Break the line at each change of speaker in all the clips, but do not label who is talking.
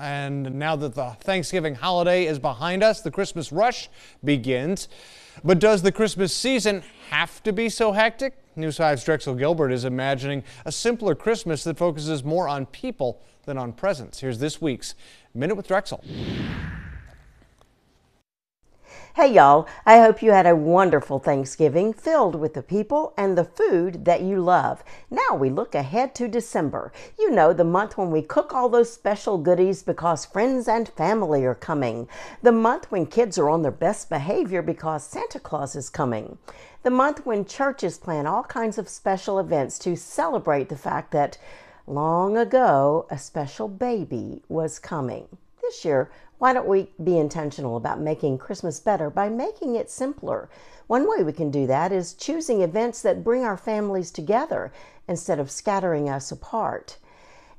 And now that the Thanksgiving holiday is behind us, the Christmas rush begins. But does the Christmas season have to be so hectic? News 5's Drexel Gilbert is imagining a simpler Christmas that focuses more on people than on presents. Here's this week's Minute with Drexel.
Hey y'all, I hope you had a wonderful Thanksgiving filled with the people and the food that you love. Now we look ahead to December. You know, the month when we cook all those special goodies because friends and family are coming. The month when kids are on their best behavior because Santa Claus is coming. The month when churches plan all kinds of special events to celebrate the fact that long ago a special baby was coming. This year, why don't we be intentional about making Christmas better by making it simpler? One way we can do that is choosing events that bring our families together instead of scattering us apart.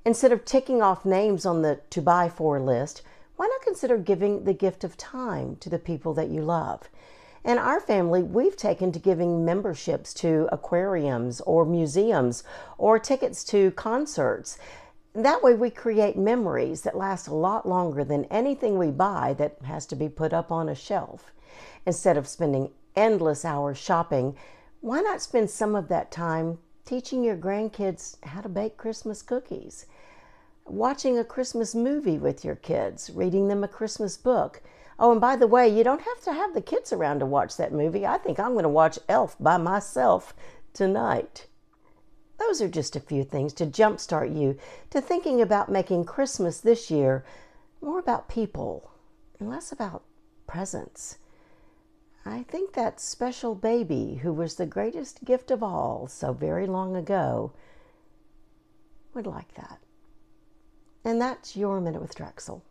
Instead of ticking off names on the to buy for list, why not consider giving the gift of time to the people that you love? In our family, we've taken to giving memberships to aquariums or museums or tickets to concerts. That way, we create memories that last a lot longer than anything we buy that has to be put up on a shelf. Instead of spending endless hours shopping, why not spend some of that time teaching your grandkids how to bake Christmas cookies? Watching a Christmas movie with your kids, reading them a Christmas book. Oh, and by the way, you don't have to have the kids around to watch that movie. I think I'm going to watch Elf by myself tonight. Those are just a few things to jumpstart you to thinking about making Christmas this year more about people and less about presents. I think that special baby who was the greatest gift of all so very long ago would like that. And that's your Minute with Drexel.